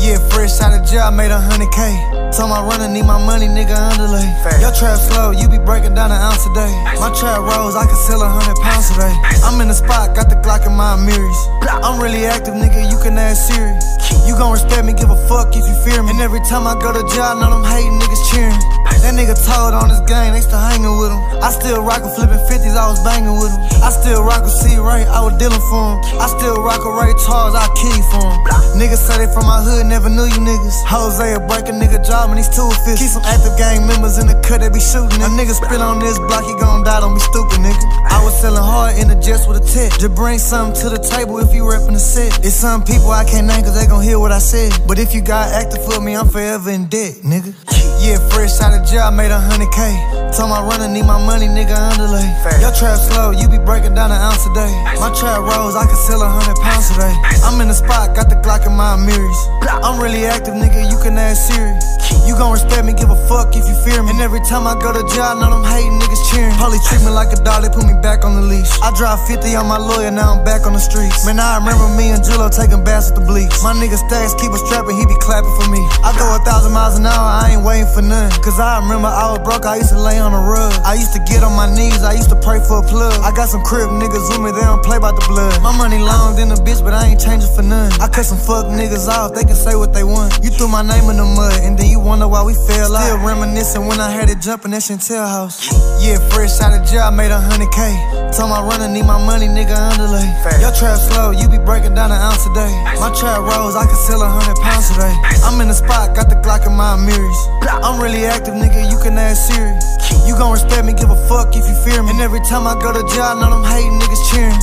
Yeah, fresh out of jail, made a hundred K. Told my runner, need my money, nigga, Andale. Your trap slow, you be breaking down an ounce a day. My trap rolls, I can sell a hundred pounds today. I'm in the spot, got the Glock in my mirrors. I'm really active, nigga, you can ask Siri. You gon' respect me, give a fuck if you fear me. And every time I go to jail, none of them hating niggas cheering told on his gang, they still hanging with. I still rockin' flipping 50s, I was banging with. I still rock with C Ray, I was dealing for. I still rock a Ray Charles, I kill you for. Niggas say they from my hood, never knew you niggas. Jose a break a nigga job and he's two fifty. Keep some active gang members in the cut, they be shooting. A nigga spit on this block, he gon' die, don't be stupid, nigga. I was selling hard in the jets with a tech. Just bring something to the table if you reppin' the set. It's some people I can't name cause they gon' hear what I said. But if you got active for me, I'm forever in debt, nigga. Yeah, fresh out of jail, made a hundred K. Told my runner, need my money, nigga, Andale. Your trap slow, you be breaking down an ounce a day. My trap rolls, I can sell a hundred pounds a day. I'm in the spot, got the Glock in my mirrors. I'm really active, nigga, you can ask Siri. You gon' respect me, give a fuck if you fear me. And every time I go to jail, know them hating niggas cheering. Probably treat me like a dog, they put me back on the leash. I drive 50 on my lawyer, now I'm back on the streets. Man, I remember me and Jullo taking baths with the bleach. My nigga Stacks keep a strapping, he be clapping for me. I go a thousand miles an hour, I ain't waiting for none. Cause I remember I was broke, I used to lay on the rug. I used to get on my knees, I used to pray for a plug. I got some crib niggas with me, they don't play by the blood. My money long than a bitch, but I ain't changing for none. I cut some fuck niggas off, they can say what they want. You threw my name in the mud, and then you wonder why we fell out. Still reminiscing when I had it jumping that Chantel house. Yeah, fresh out of jail, made a hundred K. Told my runner, need my money, nigga, Andale. Your trap slow, you be breaking down an ounce a day. My trap rolls, I can sell a hundred pounds a day. I'm in the spot, got the Glock in my mirrors. I'm really active, nigga, you can ask Siri. You gon' respect me, give a fuck if you fear me. And every time I go to jail, know them hating niggas cheering.